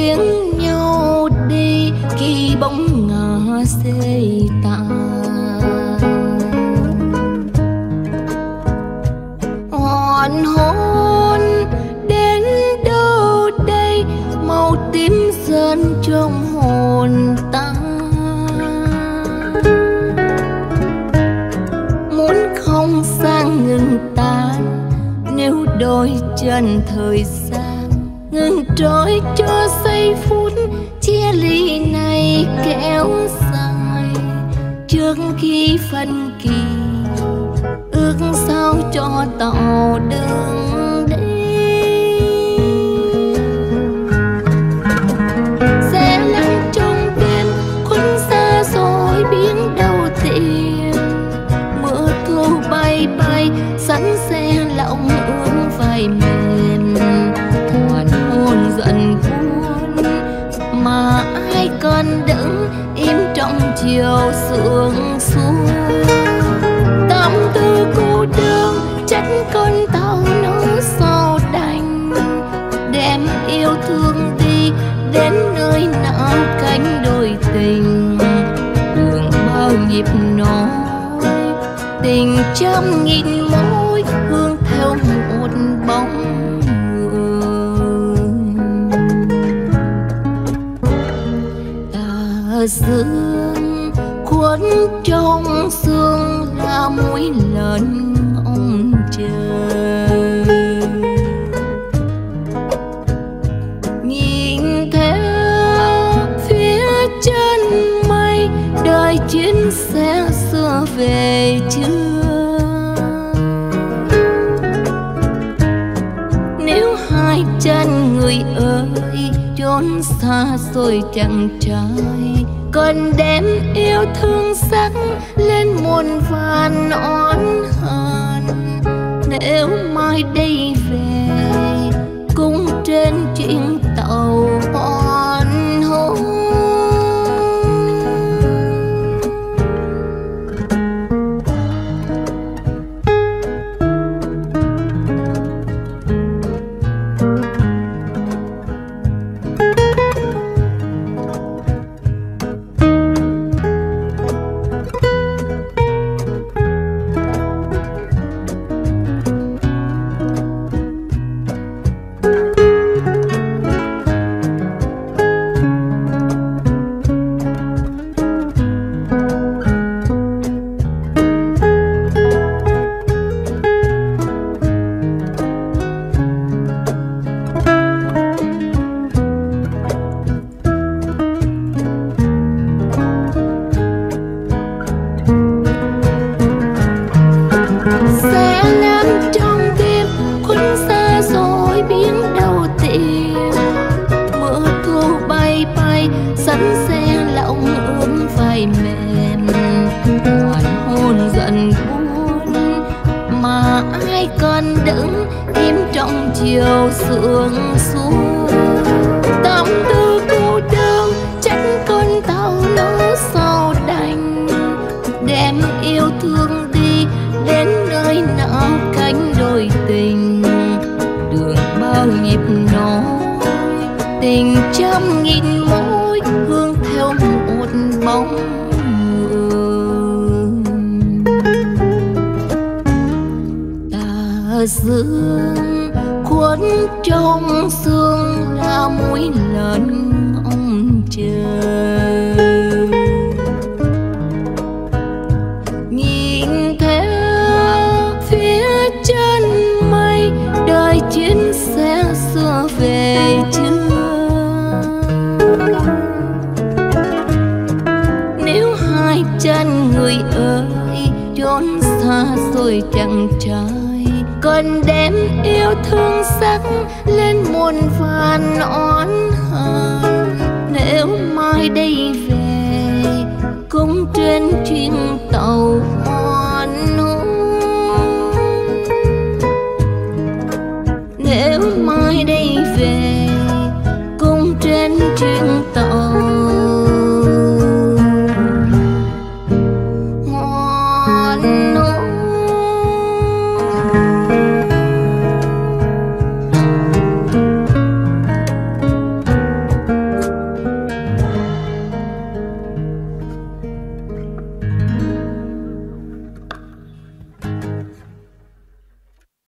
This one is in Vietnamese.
tiếng nhau đi khi bóng ngả xây tàn hoàn hôn đến đâu đây? Màu tím dần trong hồn ta. Muốn không sang ngừng tan, nếu đôi chân thời gian ngừng trôi cho giây phút, chia ly này kéo dài. Trước khi phân kỳ, ước sao cho tàu đường đi. Sẽ lắng trong đêm khuân xa rồi biến đâu tìm mưa thu bay bay, sẵn xe lộng uống vài mềm đứng im trong chiều sương xuống. Tâm tư cô đơn, trách con tao nó sao đành. Đem yêu thương đi đến nơi nào cánh đôi tình. Đường bao nhịp nói, tình trăm nghìn mối hương theo một bóng. Dương cuốn trong sương là mũi lần ông trời. Nhìn theo phía chân mây, đời chiến xe xưa về chưa nếu hai chân người ơi trốn xa rồi chẳng trai cần đem yêu thương sắc lên muôn vàn oán hờn. Nếu mai đây về, cũng trên chuyến tàu trong tim khuân xa rồi biến đâu tìm. Mưa thu bay bay, sẵn xe lộng ướm vai mềm. Hoàn hôn giận buồn, mà ai còn đứng im trong chiều sương xuống. Tâm tư trăm nghìn mối hương theo một bóng người tà dương cuốn trong sương là mũi lần ông trời. Chân người ơi trốn xa rồi chẳng trai còn đem yêu thương sắc lên muôn vàn nỗi. one.